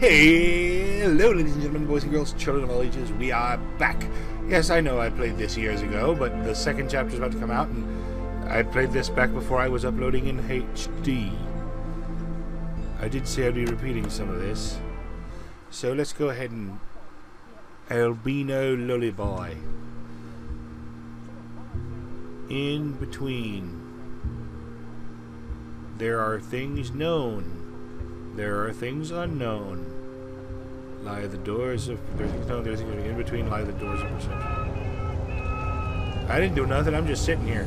Hello, ladies and gentlemen, boys and girls, children of all ages. We are back. Yes, I know I played this years ago, but the second chapter is about to come out, and I played this back before I was uploading in HD. I did say I'd be repeating some of this. So let's go ahead and Albino Lullaby. In between. There are things known. There are things unknown. Lie the doors of there's known, there's in between lie the doors of perception. I didn't do nothing, I'm just sitting here.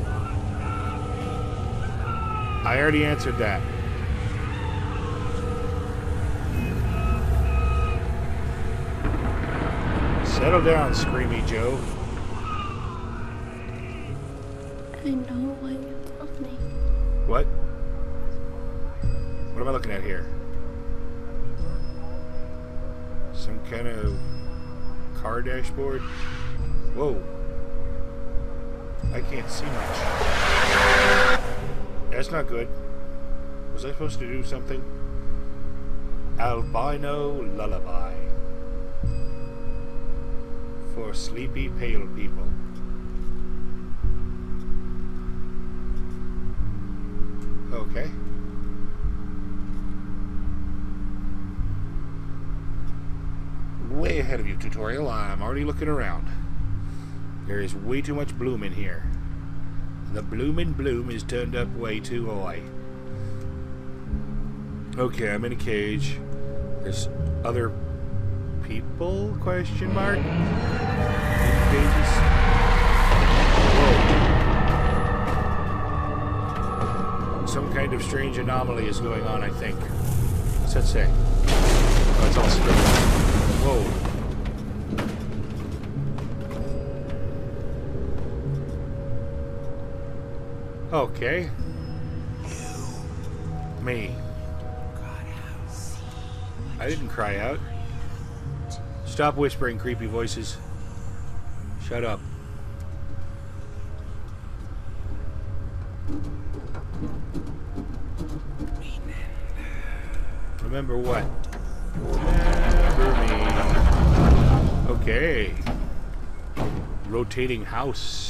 I already answered that. Settle down, Screamy Joe. I know why you love me. What? What am I looking at here? Some kind of car dashboard? Whoa. I can't see much. That's not good. Was I supposed to do something? Albino Lullaby. For sleepy pale people. Tutorial. I'm already looking around. There is way too much bloom in here. The bloomin' bloom is turned up way too high. Okay, I'm in a cage. There's other people? Question mark. In cages. Whoa. Some kind of strange anomaly is going on. I think. What's that say? Oh, it's all script. Whoa. Okay. You. Me. I didn't cry out. Stop whispering, creepy voices. Shut up. Remember what? Remember me. Okay. Rotating house.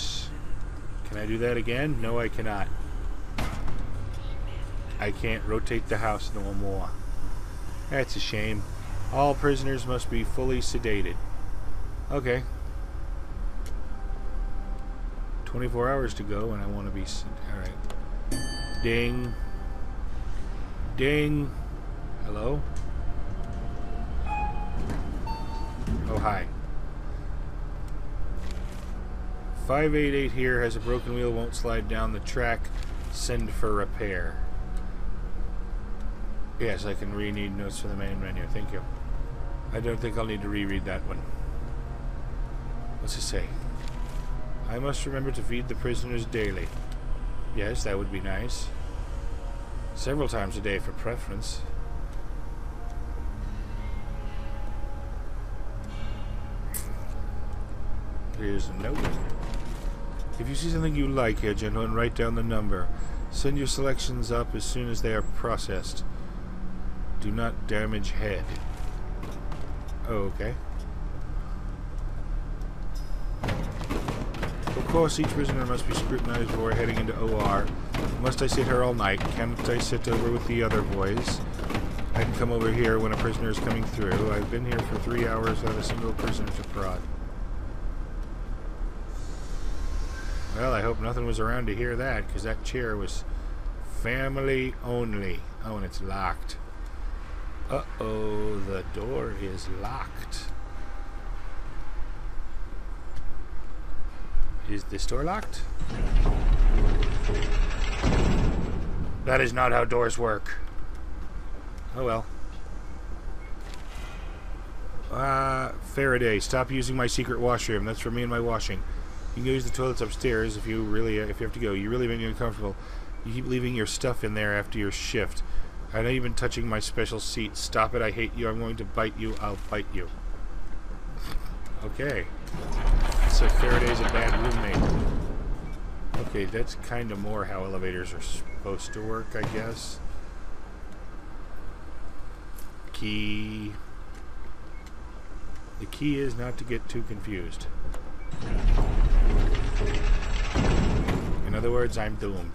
Can I do that again? No, I cannot. I can't rotate the house no more. That's a shame. All prisoners must be fully sedated. Okay. 24 hours to go and I want to be... Alright. Ding. Ding. Hello? Oh, hi. 588 here has a broken wheel, won't slide down the track. Send for repair. Yes, I can read notes from the main menu. Thank you. I don't think I'll need to reread that one. What's it say? I must remember to feed the prisoners daily. Yes, that would be nice. Several times a day for preference. Here's a note. If you see something you like here, gentlemen, write down the number. Send your selections up as soon as they are processed. Do not damage head. Oh, okay. Of course, each prisoner must be scrutinized before heading into OR. Must I sit here all night? Can't I sit over with the other boys? I can come over here when a prisoner is coming through. I've been here for three hours without a single prisoner to prod. Well, I hope nothing was around to hear that, because that chair was family only. Oh, and it's locked. Uh-oh, the door is locked. Is this door locked? That is not how doors work. Oh well. Uh, Faraday, stop using my secret washroom. That's for me and my washing. You can use the toilets upstairs if you really, uh, if you have to go. You really make me uncomfortable. You keep leaving your stuff in there after your shift. I'm not even touching my special seat. Stop it, I hate you. I'm going to bite you. I'll bite you. Okay. So Faraday's a bad roommate. Okay, that's kind of more how elevators are supposed to work, I guess. Key. The key is not to get too confused. In other words, I'm doomed.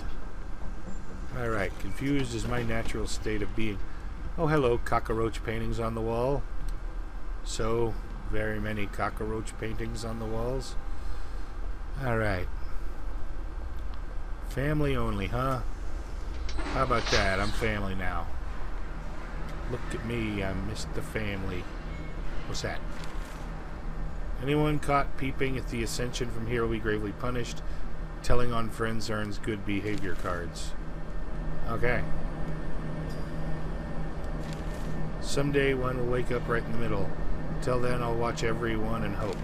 Alright, confused is my natural state of being. Oh, hello, cockroach paintings on the wall. So, very many cockroach paintings on the walls. Alright. Family only, huh? How about that? I'm family now. Look at me, I'm Mr. Family. What's that? Anyone caught peeping at the Ascension from here will be gravely punished. Telling on friends earns good behavior cards. Okay. Someday one will wake up right in the middle. Till then, I'll watch everyone and hope.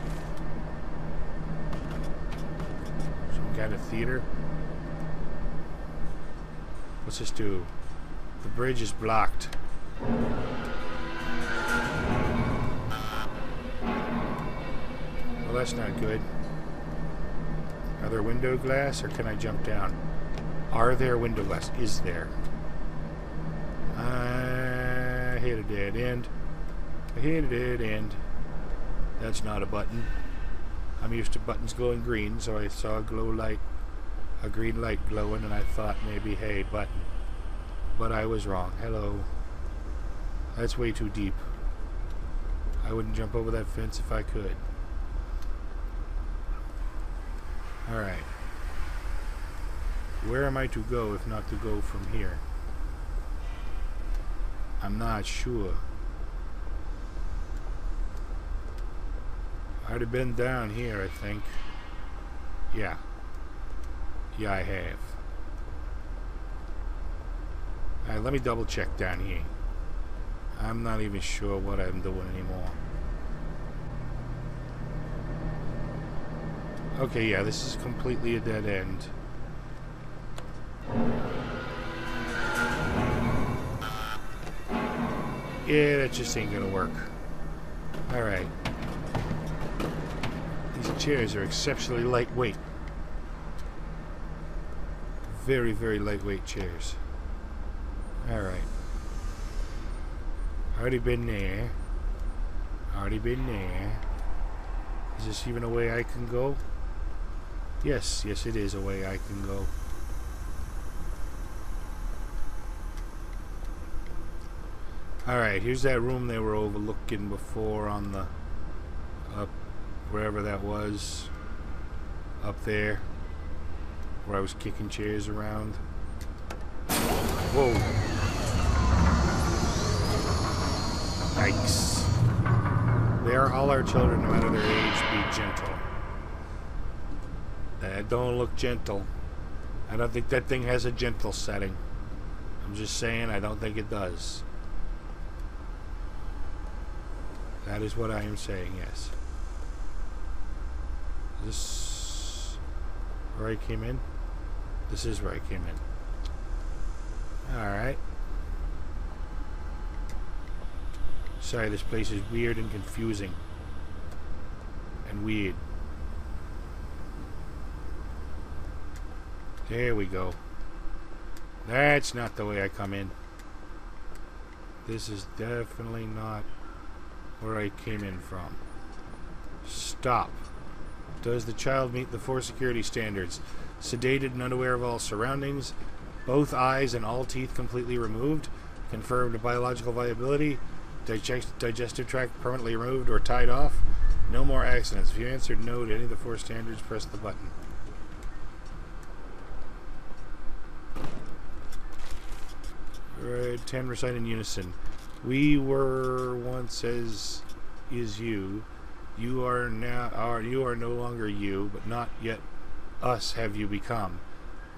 Some kind of theater? What's this do? The bridge is blocked. Well, that's not good. Are there window glass, or can I jump down? Are there window glass? Is there? I hit a dead end. I hit a dead end. That's not a button. I'm used to buttons glowing green, so I saw a glow light, a green light glowing, and I thought maybe, hey, button. But I was wrong. Hello. That's way too deep. I wouldn't jump over that fence if I could. Alright. Where am I to go if not to go from here? I'm not sure. I'd have been down here, I think. Yeah. Yeah, I have. Alright, let me double check down here. I'm not even sure what I'm doing anymore. Okay, yeah, this is completely a dead end. Yeah, that just ain't gonna work. Alright. These chairs are exceptionally lightweight. Very, very lightweight chairs. Alright. Already been there. Already been there. Is this even a way I can go? Yes, yes it is a way I can go. Alright, here's that room they were overlooking before on the up wherever that was up there where I was kicking chairs around. Whoa. Yikes. They are all our children, no matter their age, be gentle. That don't look gentle. I don't think that thing has a gentle setting. I'm just saying, I don't think it does. That is what I am saying, yes. Is this where I came in? This is where I came in. Alright. Sorry, this place is weird and confusing. And weird. There we go. That's not the way I come in. This is definitely not where I came in from. Stop. Does the child meet the four security standards? Sedated and unaware of all surroundings, both eyes and all teeth completely removed, confirmed biological viability, digest digestive tract permanently removed or tied off, no more accidents. If you answered no to any of the four standards, press the button. 10 recite in unison. We were once as is you. You are now are you are no longer you, but not yet us have you become.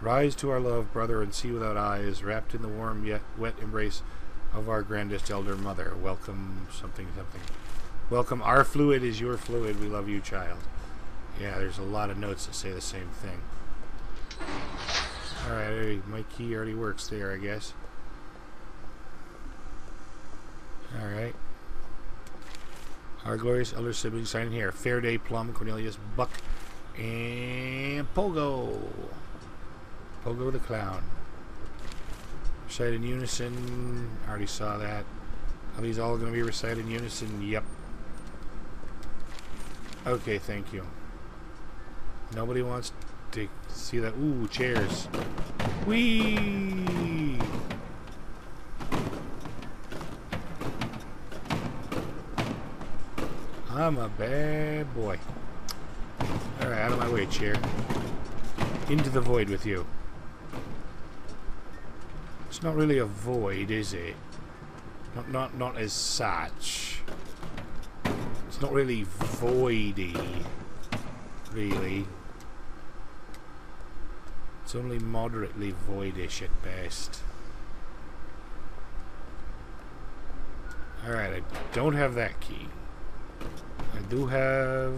Rise to our love, brother, and see without eyes, wrapped in the warm yet wet embrace of our grandest elder mother. Welcome something something. Welcome our fluid is your fluid. We love you, child. Yeah, there's a lot of notes that say the same thing. Alright, my key already works there, I guess. Alright. Our glorious elder siblings signing here. Faraday, Plum, Cornelius, Buck, and Pogo. Pogo the Clown. Recite in unison. Already saw that. Are these all going to be recited in unison? Yep. Okay, thank you. Nobody wants to see that. Ooh, chairs. Whee! I'm a bad boy. Alright, out of my way, chair. Into the void with you. It's not really a void, is it? Not, not, not as such. It's not really voidy, really. It's only moderately voidish at best. Alright, I don't have that key. I do have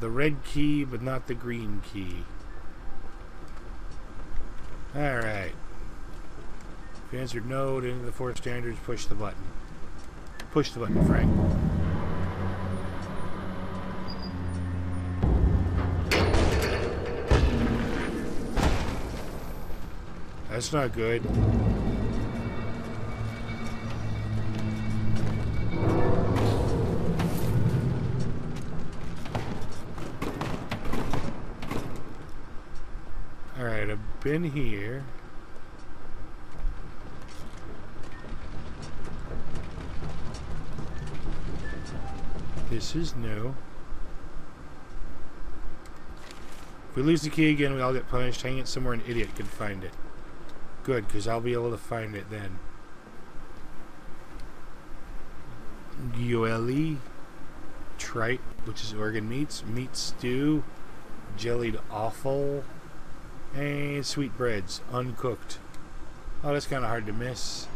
the red key, but not the green key. Alright. If you answered no to any of the four standards, push the button. Push the button, Frank. That's not good. Been here. This is new. If we lose the key again, we all get punished. Hang it somewhere an idiot can find it. Good, because I'll be able to find it then. Gueli, tripe, which is organ meats, meat stew, jellied offal, and sweetbreads, uncooked. Oh, that's kind of hard to miss.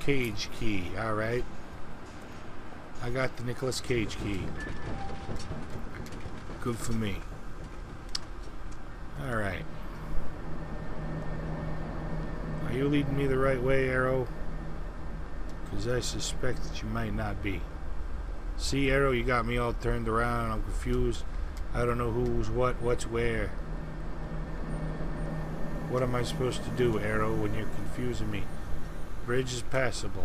Cage key, alright. I got the Nicolas Cage key. Good for me. Alright. Are you leading me the right way, Arrow? Because I suspect that you might not be. See, Arrow, you got me all turned around. I'm confused. I don't know who's what, what's where. What am I supposed to do, Arrow, when you're confusing me? Bridge is passable.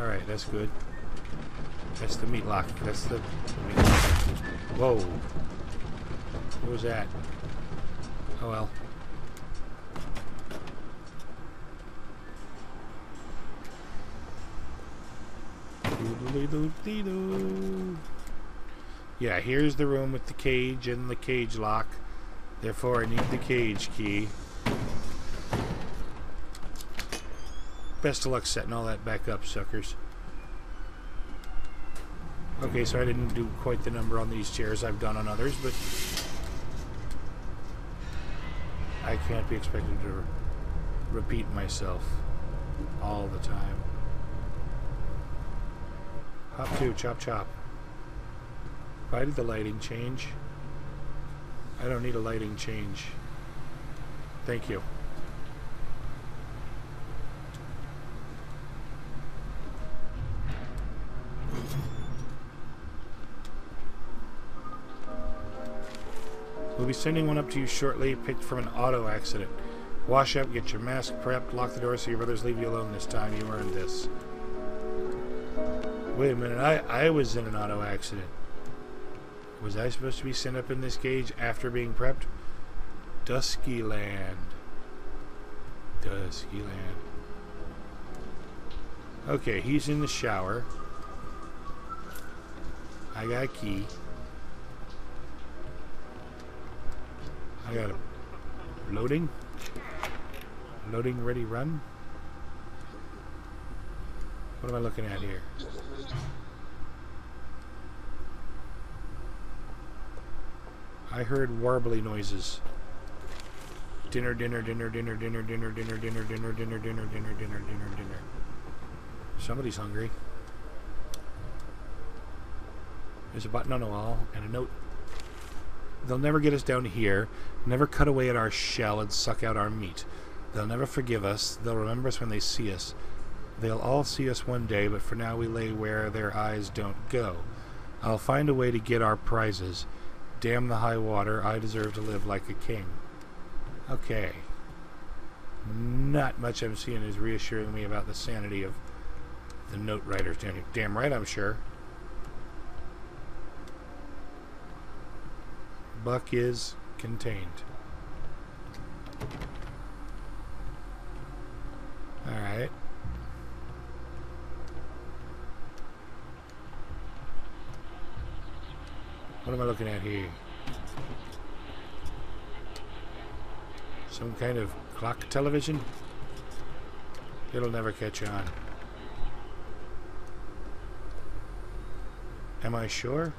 Alright, that's good. That's the meat lock. That's the meat lock. Whoa. What was that? Oh well. Yeah, here's the room with the cage and the cage lock. Therefore, I need the cage key. Best of luck setting all that back up, suckers. Okay, so I didn't do quite the number on these chairs I've done on others, but I can't be expected to repeat myself all the time. Hop two, chop chop. Why did the lighting change? I don't need a lighting change. Thank you. We'll be sending one up to you shortly, picked from an auto accident. Wash up, get your mask prepped, lock the door so your brothers leave you alone this time. You earned this. Wait a minute, I, I was in an auto accident. Was I supposed to be sent up in this cage after being prepped? Dusky Land. Dusky Land. Okay, he's in the shower. I got a key. I got a loading. Loading ready run. What am I looking at here? I heard warbly noises. Dinner, dinner, dinner, dinner, dinner, dinner, dinner, dinner, dinner, dinner, dinner, dinner, dinner, dinner, dinner. Somebody's hungry. There's a button on the wall and a note. They'll never get us down here, never cut away at our shell and suck out our meat. They'll never forgive us. They'll remember us when they see us. They'll all see us one day, but for now we lay where their eyes don't go. I'll find a way to get our prizes. Damn the high water, I deserve to live like a king. Okay. Not much I'm seeing is reassuring me about the sanity of the note writers down here. Damn right, I'm sure. Buck is contained. Alright. What am I looking at here? Some kind of clock television? It'll never catch on. Am I sure?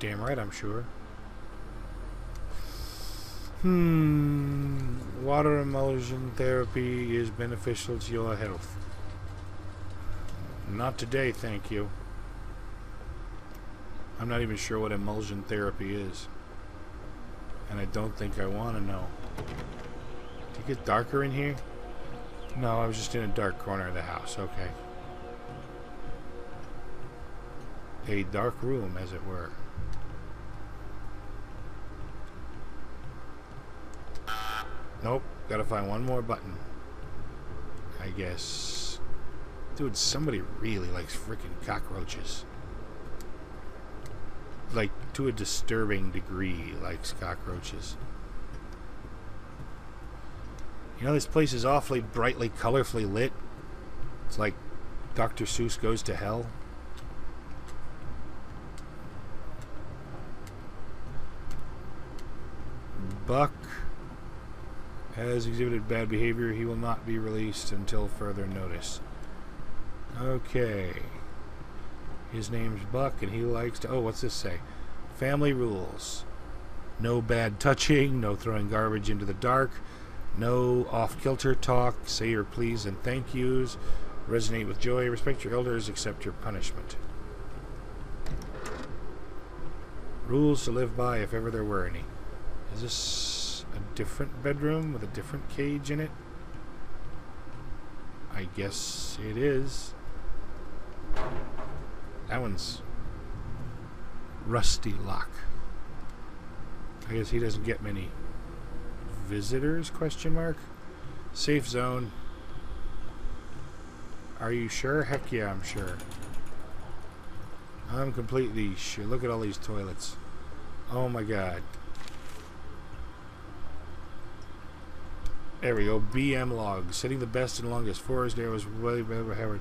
Damn right I'm sure. Hmm. Water emulsion therapy is beneficial to your health. Not today, thank you. I'm not even sure what emulsion therapy is. And I don't think I want to know. Did it get darker in here? No, I was just in a dark corner of the house. Okay. A dark room, as it were. Nope. Gotta find one more button. I guess. Dude, somebody really likes freaking cockroaches. Like, to a disturbing degree, likes cockroaches. You know, this place is awfully brightly, colorfully lit. It's like Dr. Seuss goes to hell. Buck has exhibited bad behavior. He will not be released until further notice. Okay. His name's Buck, and he likes to. Oh, what's this say? Family rules. No bad touching, no throwing garbage into the dark, no off kilter talk, say your please and thank yous, resonate with joy, respect your elders, accept your punishment. Rules to live by if ever there were any. Is this a different bedroom with a different cage in it? I guess it is. That one's rusty lock. I guess he doesn't get many visitors question mark? Safe zone. Are you sure? Heck yeah i'm sure. I'm completely sure. Look at all these toilets. Oh my god. There we go. Bm log. Sitting the best and longest. Forest there was really Howard.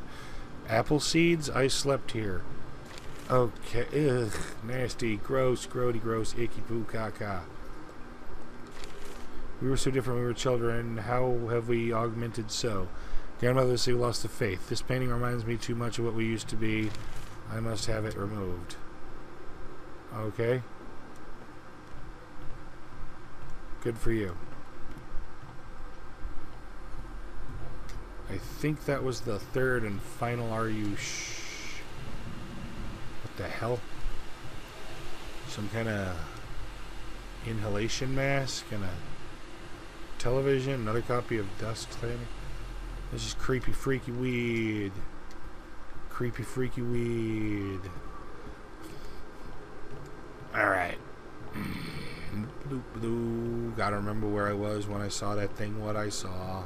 apple seeds? I slept here okay ugh nasty gross grody gross icky poo caca we were so different when we were children. How have we augmented so? Grandmother say we lost the faith. This painting reminds me too much of what we used to be. I must have it removed. Okay. Good for you. I think that was the third and final Are You the hell? Some kind of inhalation mask and a television, another copy of Dust Landing. This is creepy, freaky weed. Creepy, freaky weed. Alright. Gotta remember where I was when I saw that thing, what I saw.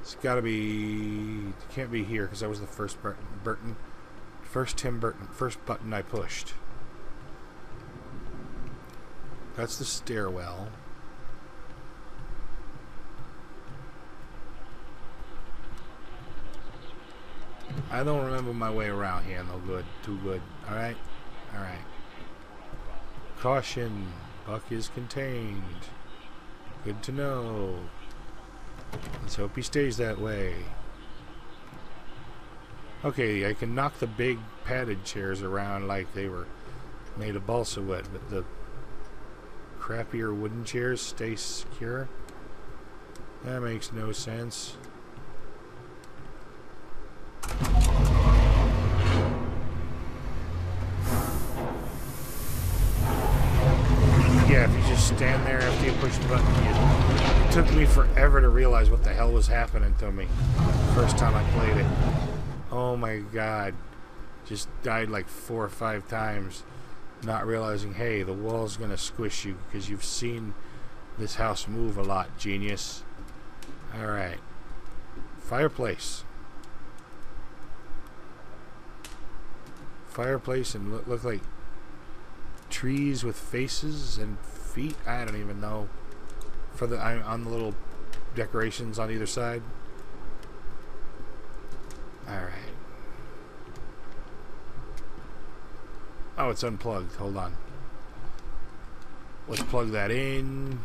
It's gotta be... It can't be here, because that was the first Burton. Burton. First Tim Burton. First button I pushed. That's the stairwell. I don't remember my way around here no good. Too good. Alright? Alright. Caution. Buck is contained. Good to know. Let's hope he stays that way. Okay, I can knock the big padded chairs around like they were made of balsa wood, but the crappier wooden chairs stay secure. That makes no sense. Yeah, if you just stand there after you push the button. It took me forever to realize what the hell was happening to me. First time I played it. Oh my god. Just died like four or five times. Not realizing, hey, the wall's gonna squish you because you've seen this house move a lot, genius. Alright. Fireplace. Fireplace and look, look like trees with faces and feet. I don't even know. For the I- on the little decorations on either side. All right. Oh, it's unplugged. Hold on. Let's plug that in.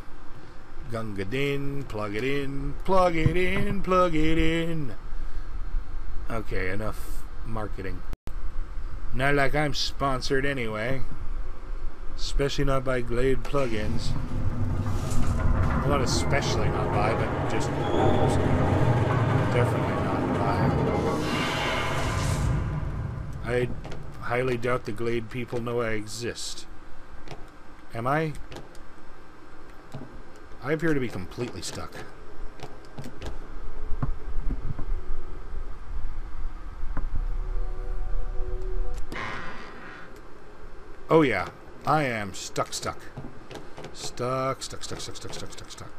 Gunga din, plug it in, plug it in, plug it in. Okay, enough marketing. Not like I'm sponsored anyway. Especially not by Glade plugins. Well, not especially not by, but just definitely I highly doubt the Glade people know I exist. Am I? I appear to be completely stuck. Oh yeah, I am stuck, stuck. Stuck, stuck, stuck, stuck, stuck, stuck, stuck, stuck.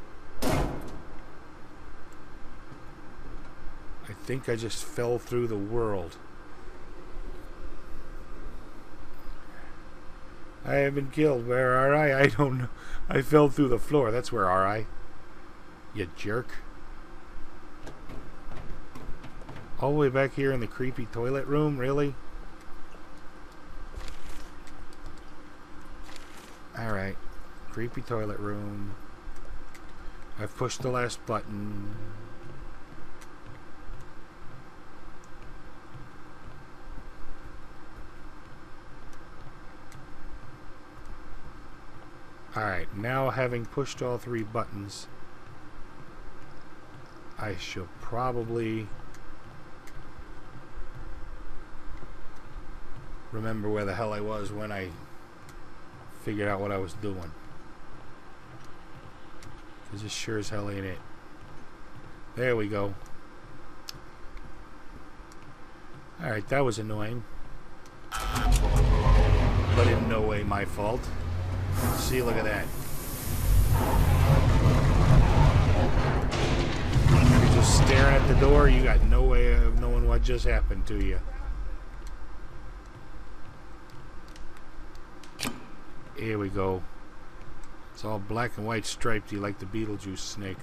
I think I just fell through the world. I have been killed. Where are I? I don't know. I fell through the floor. That's where are I? You jerk. All the way back here in the creepy toilet room? Really? Alright. Creepy toilet room. I've pushed the last button. Alright, now having pushed all three buttons, I shall probably remember where the hell I was when I figured out what I was doing. Because this sure as hell ain't it. There we go. Alright, that was annoying. But in no way my fault. See, look at that. Just staring at the door, you got no way of knowing what just happened to you. Here we go. It's all black and white striped, you like the Beetlejuice snake.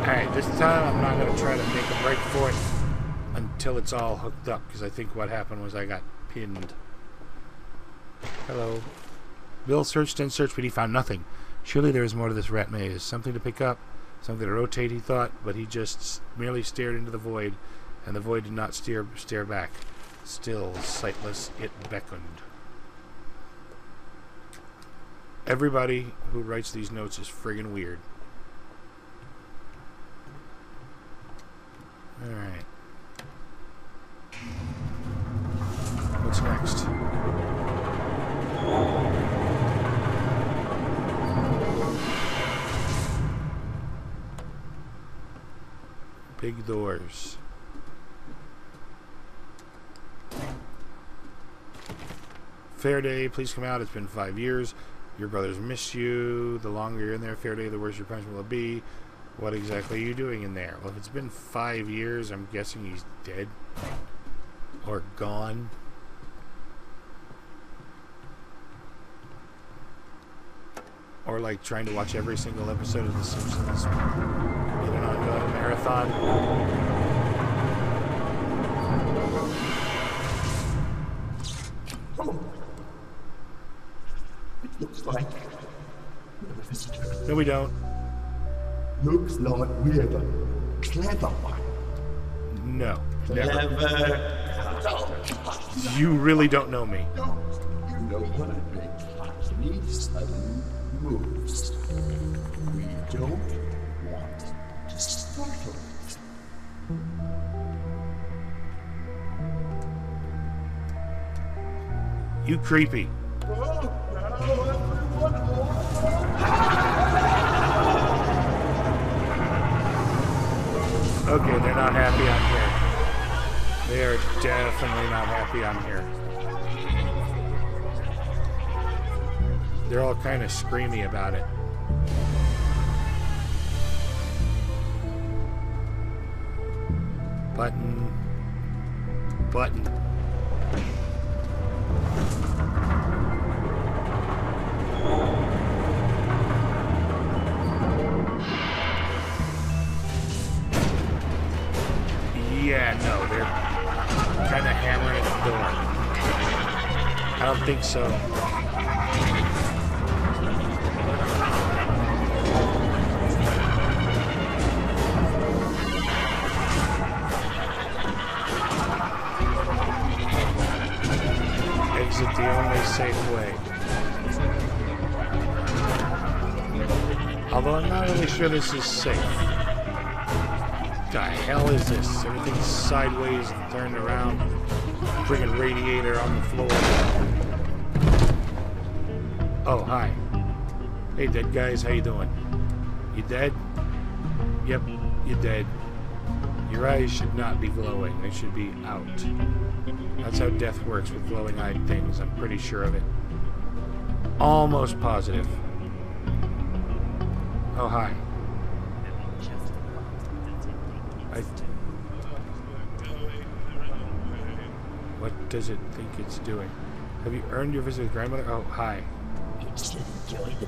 Alright, this time I'm not going to try to make a break for it until it's all hooked up, because I think what happened was I got pinned. Hello. Bill searched and searched, but he found nothing. Surely there is more to this rat maze. Something to pick up, something to rotate, he thought, but he just merely stared into the void, and the void did not stare, stare back. Still, sightless, it beckoned. Everybody who writes these notes is friggin' weird. Alright. What's next? Big doors. Faraday, please come out. It's been five years. Your brothers miss you. The longer you're in there, Faraday, the worse your punishment will be. What exactly are you doing in there? Well, if it's been five years, I'm guessing he's dead. Or gone. Or like trying to watch every single episode of The Simpsons marathon. Oh. It looks like No, we don't. looks like we're the clever one. No. Never. Clever. You really don't know me. You know how to make flashy sudden moves? We don't You creepy. Okay, they're not happy I'm here. They are definitely not happy I'm here. They're all kind of screamy about it. Button. Button. Think so. Exit the only safe way. Although I'm not really sure this is safe. The hell is this? Everything's sideways and turned around. Friggin' radiator on the floor. Oh, hi. Hey, dead guys, how you doing? You dead? Yep, you're dead. Your eyes should not be glowing. They should be out. That's how death works with glowing-eyed things. I'm pretty sure of it. Almost positive. Oh, hi. I... What does it think it's doing? Have you earned your visit with grandmother? Oh, hi. Should enjoy the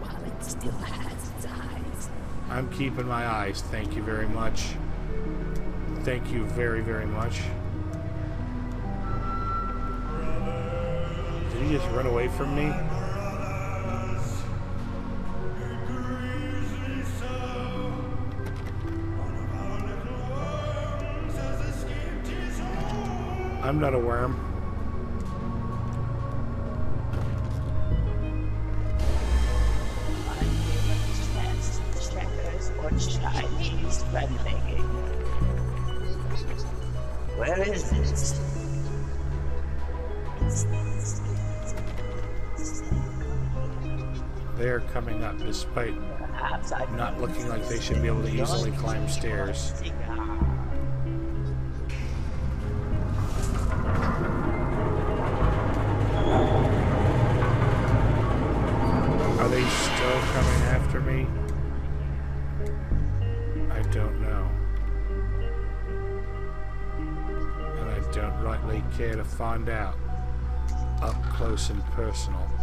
while it still has its eyes. I'm keeping my eyes. Thank you very much. Thank you very, very much. Did he just run away from me? I'm not a worm. Despite not looking like they should be able to easily climb stairs. Are they still coming after me? I don't know. And I don't rightly care to find out. Up close and personal.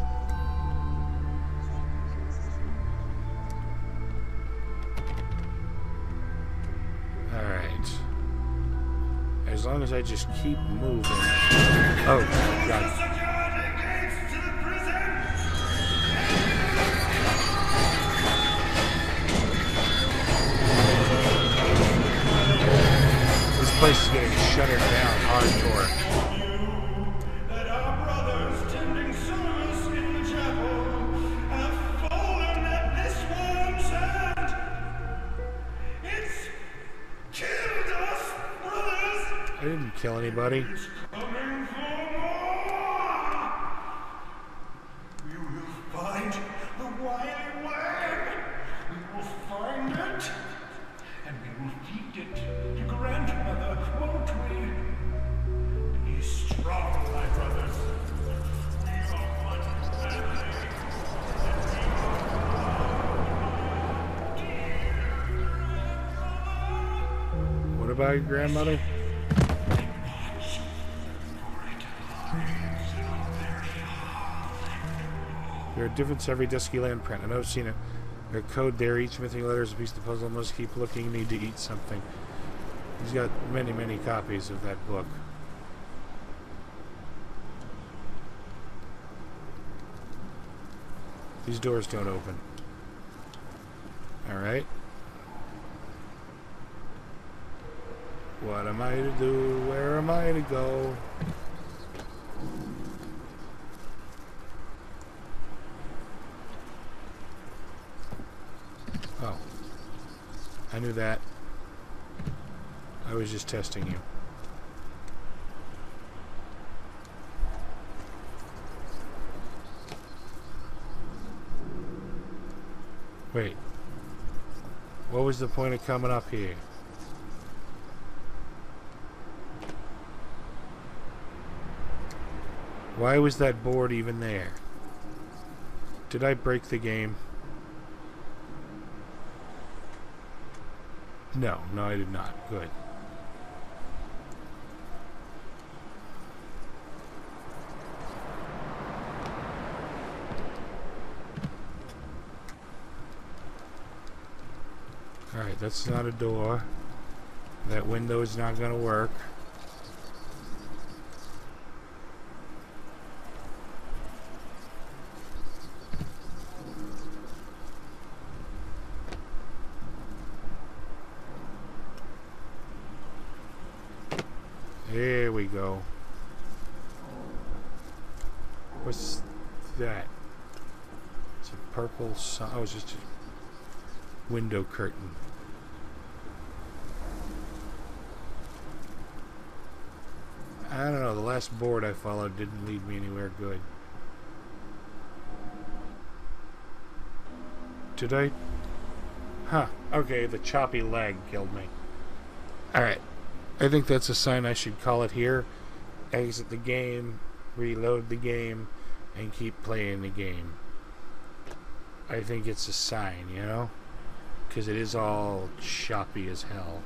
As long as I just keep moving. Oh, God. What about your grandmother? There are difference every Dusky Land print. I know I've seen it. There's code there. Each missing letter is a piece of the puzzle. Must keep looking. Need to eat something. He's got many, many copies of that book. These doors don't open. Alright. What am I to do? Where am I to go? Oh. I knew that. I was just testing you. Wait. What was the point of coming up here? Why was that board even there? Did I break the game? No, no, I did not. Good. Alright, that's not a door. That window is not going to work. There we go. What's that? It's a purple sign. Oh, it's just a window curtain. I don't know. The last board I followed didn't lead me anywhere good. I? Huh. Okay, the choppy leg killed me. Alright. I think that's a sign I should call it here. Exit the game, reload the game, and keep playing the game. I think it's a sign, you know? Because it is all choppy as hell.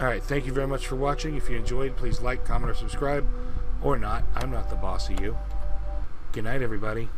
Alright, thank you very much for watching. If you enjoyed, please like, comment, or subscribe. Or not. I'm not the boss of you. Good night, everybody.